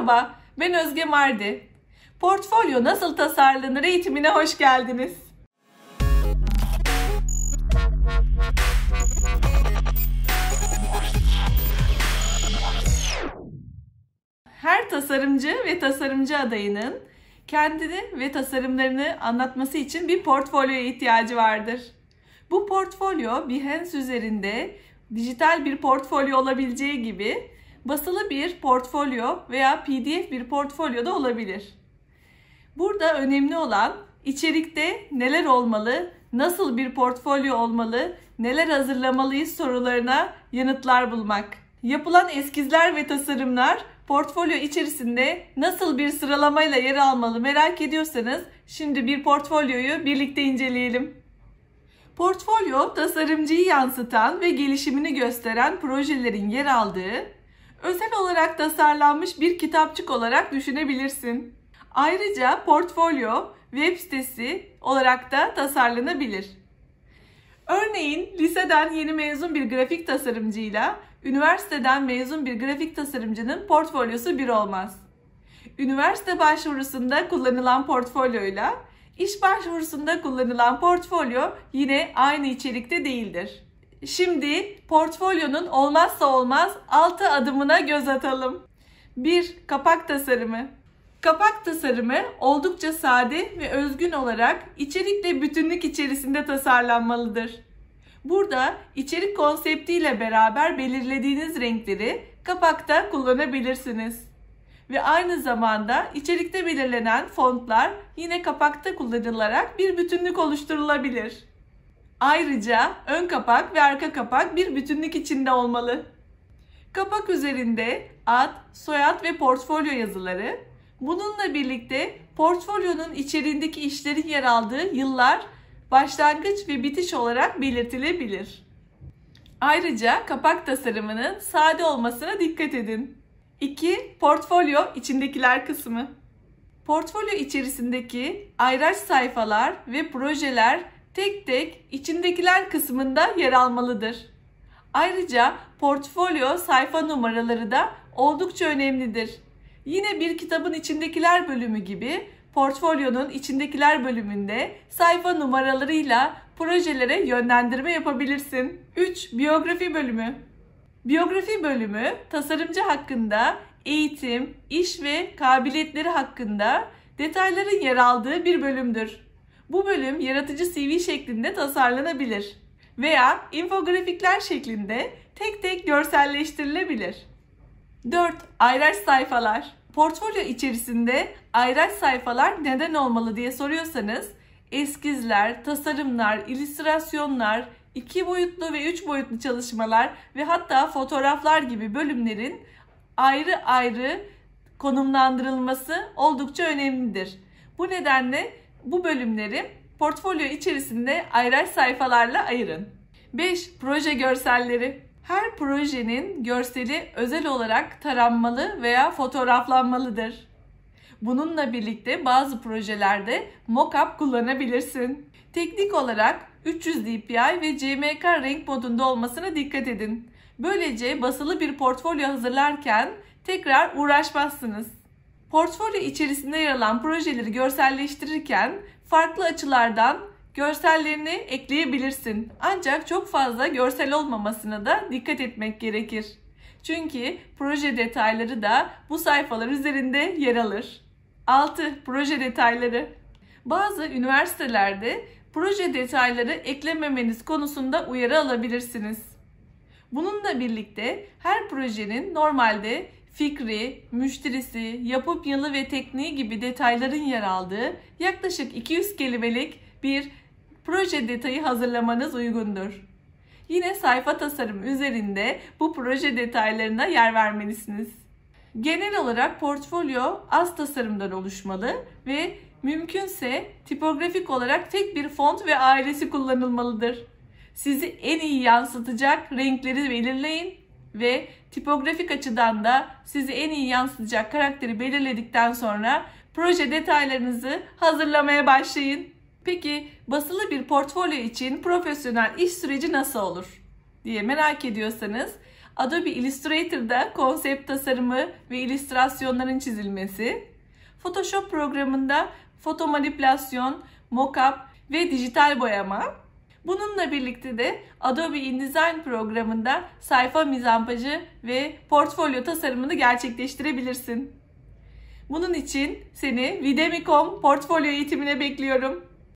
Merhaba, ben Özge Mardi. Portfolyo nasıl tasarlanır eğitimine hoş geldiniz. Her tasarımcı ve tasarımcı adayının kendini ve tasarımlarını anlatması için bir portfolyoya ihtiyacı vardır. Bu portfolyo Behance üzerinde dijital bir portfolyo olabileceği gibi basılı bir portfolyo veya PDF bir portfolyo da olabilir. Burada önemli olan içerikte neler olmalı, nasıl bir portfolyo olmalı, neler hazırlamalıyız sorularına yanıtlar bulmak. Yapılan eskizler ve tasarımlar portfolyo içerisinde nasıl bir sıralamayla yer almalı merak ediyorsanız şimdi bir portfolyoyu birlikte inceleyelim. Portfolyo tasarımcıyı yansıtan ve gelişimini gösteren projelerin yer aldığı özel olarak tasarlanmış bir kitapçık olarak düşünebilirsin. Ayrıca portfolyo web sitesi olarak da tasarlanabilir. Örneğin liseden yeni mezun bir grafik tasarımcıyla üniversiteden mezun bir grafik tasarımcının portfolyosu bir olmaz. Üniversite başvurusunda kullanılan portfolyoyla iş başvurusunda kullanılan portfolyo yine aynı içerikte değildir. Şimdi portfolyonun olmazsa olmaz 6 adımına göz atalım. 1. Kapak tasarımı. Kapak tasarımı oldukça sade ve özgün olarak içerikle bütünlük içerisinde tasarlanmalıdır. Burada içerik konseptiyle beraber belirlediğiniz renkleri kapakta kullanabilirsiniz. Ve aynı zamanda içerikte belirlenen fontlar yine kapakta kullanılarak bir bütünlük oluşturulabilir. Ayrıca ön kapak ve arka kapak bir bütünlük içinde olmalı. Kapak üzerinde ad, soyad ve portfolyo yazıları, bununla birlikte portfolyonun içeriğindeki işlerin yer aldığı yıllar, başlangıç ve bitiş olarak belirtilebilir. Ayrıca kapak tasarımının sade olmasına dikkat edin. 2. Portfolyo içindekiler kısmı. Portfolyo içerisindeki ayraç sayfalar ve projeler tek tek içindekiler kısmında yer almalıdır. Ayrıca portfolyo sayfa numaraları da oldukça önemlidir. Yine bir kitabın içindekiler bölümü gibi portfolyonun içindekiler bölümünde sayfa numaralarıyla projelere yönlendirme yapabilirsin. 3. Biyografi bölümü. Biyografi bölümü tasarımcı hakkında eğitim, iş ve kabiliyetleri hakkında detayların yer aldığı bir bölümdür. Bu bölüm yaratıcı CV şeklinde tasarlanabilir veya infografikler şeklinde tek tek görselleştirilebilir. 4. Ayraç sayfalar. Portfolyo içerisinde ayraç sayfalar neden olmalı diye soruyorsanız eskizler, tasarımlar, illüstrasyonlar, iki boyutlu ve üç boyutlu çalışmalar ve hatta fotoğraflar gibi bölümlerin ayrı ayrı konumlandırılması oldukça önemlidir. Bu nedenle bu bölümleri portfolyo içerisinde ayraç sayfalarla ayırın. 5. Proje görselleri. Her projenin görseli özel olarak taranmalı veya fotoğraflanmalıdır. Bununla birlikte bazı projelerde mockup kullanabilirsin. Teknik olarak 300 dpi ve CMYK renk modunda olmasına dikkat edin. Böylece basılı bir portfolyo hazırlarken tekrar uğraşmazsınız. Portfolyo içerisinde yer alan projeleri görselleştirirken farklı açılardan görsellerini ekleyebilirsin. Ancak çok fazla görsel olmamasına da dikkat etmek gerekir. Çünkü proje detayları da bu sayfalar üzerinde yer alır. 6. Proje detayları. Bazı üniversitelerde proje detayları eklememeniz konusunda uyarı alabilirsiniz. Bununla birlikte her projenin normalde fikri, müşterisi, yapım yılı ve tekniği gibi detayların yer aldığı yaklaşık 200 kelimelik bir proje detayı hazırlamanız uygundur. Yine sayfa tasarım üzerinde bu proje detaylarına yer vermelisiniz. Genel olarak portfolyo az tasarımdan oluşmalı ve mümkünse tipografik olarak tek bir font ve ailesi kullanılmalıdır. Sizi en iyi yansıtacak renkleri belirleyin ve tipografik açıdan da sizi en iyi yansıtacak karakteri belirledikten sonra proje detaylarınızı hazırlamaya başlayın. Peki basılı bir portfolyo için profesyonel iş süreci nasıl olur diye merak ediyorsanız Adobe Illustrator'da konsept tasarımı ve illüstrasyonların çizilmesi, Photoshop programında foto manipülasyon, mockup ve dijital boyama. Bununla birlikte de Adobe InDesign programında sayfa mizampajı ve portfolyo tasarımını gerçekleştirebilirsin. Bunun için seni Videmi.com portfolyo eğitimine bekliyorum.